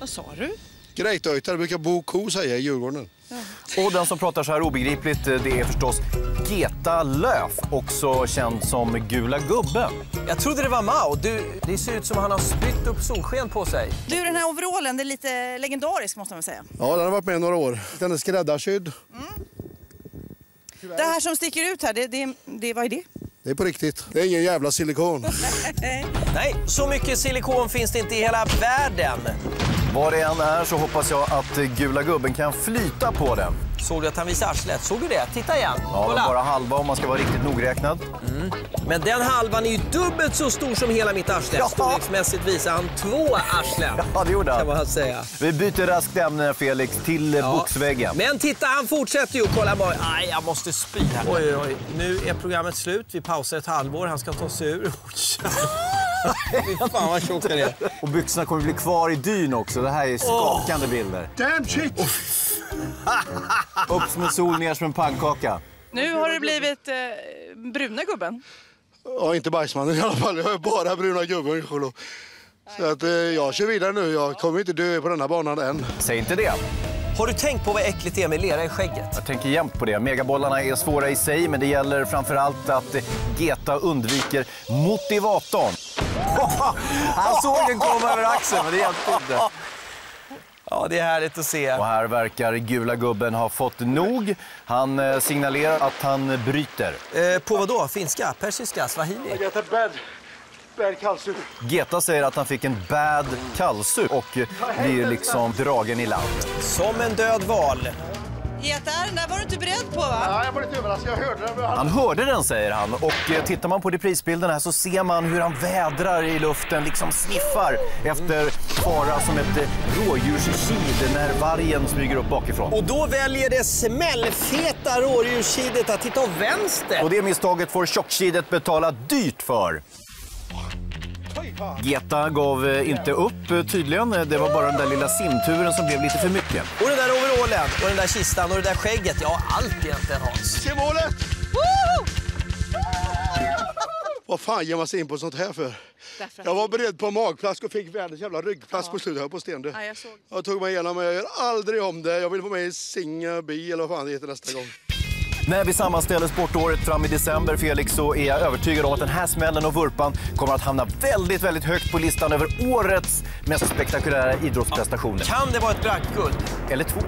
Vad sa du? Grejtöjtar brukar Bo Ko säga i Djurgården. Och den som pratar så här obegripligt, eh, det är förstås Geta Löf, också känd som Gula Gubben. Jag trodde det var Mao. Du, det ser ut som han har spytt upp solsken på sig. Du, den här overallen, det är lite legendarisk måste man säga. Ja, den har varit med några år. Den är skräddarsydd. Det här som sticker ut här, det, det, det, vad är det? Det är på riktigt. Det är ingen jävla silikon. Nej, så mycket silikon finns det inte i hela världen. Vad det än är så hoppas jag att eh, Gula Gubben kan flyta på den. Såg du att han visade arslet? Såg du det? Titta igen. Ja, men bara halva om man ska vara riktigt nogräknad. Men den halvan är ju dubbelt så stor som hela mitt arsle. Ja. Storleksmässigt visar han två arslen. Ja, det gjorde Kan han. man säga. Vi byter raskt ämne, Felix, till ja. boxväggen. Men titta, han fortsätter ju. Kolla bara. Aj, jag måste spy här. Oj, oj, oj. Nu är programmet slut. Vi pausar ett halvår. Han ska ta sig ur. Fan vad tjock den är. Och byxorna kommer bli kvar i dyn också. Det här är skakande bilder. Damn shit! Upp som en sol, ner som en pannkaka. Nu har det blivit eh, bruna gubben. Ja, inte bajsmannen i alla fall. Jag är bara bruna gubben. Så att, eh, jag kör vidare nu. Jag kommer inte dö på den här banan än. Säg inte det. Har du tänkt på vad äckligt det är med lera i skägget? Jag tänker jämt på det. Megabollarna är svåra i sig, men det gäller framför allt att eh, Geta undviker motivatorn. Han såg den komma över axeln, men det hjälpte inte. Ja, det är härligt att se. Och här verkar gula gubben ha fått nog. Han eh, signalerar att han bryter. Eh, på vad då? Finska? Persiska? Swahili? Geta säger att han fick en bad kallsup och blir liksom dragen i land. Som en död val. Geta, den där var du inte beredd på va? Ja, jag var lite överraskad. Jag hörde den. Han hörde den, säger han. Och eh, tittar man på reprisbilden här så ser man hur han vädrar i luften, liksom sniffar efter fara som ett eh, rådjurskid när vargen smyger upp bakifrån. Och då väljer det smällfeta rådjurskidet att titta åt vänster. Och det misstaget får tjockkidet betala dyrt för. Geta gav eh, inte upp eh, tydligen. Det var bara den där lilla simturen som blev lite för mycket. Och den där overallen, och den där kistan och det där skägget. Ja, allt egentligen Hans. Se målet! Vad fan ger man sig in på sånt här för? Därför Jag var beredd på magplask och fick världens jävla ryggplask på slutet. Jag på. Ja, jag såg. Jag tog mig igenom, men jag gör aldrig om det. Jag vill vara med i Singa eller vad fan det heter nästa gång. När vi sammanställer sportåret fram i december, Felix, så är jag övertygad om att den här smällen och vurpan kommer att hamna väldigt, väldigt högt på listan över årets mest spektakulära idrottsprestationer. Kan det vara ett bragdguld? Eller två.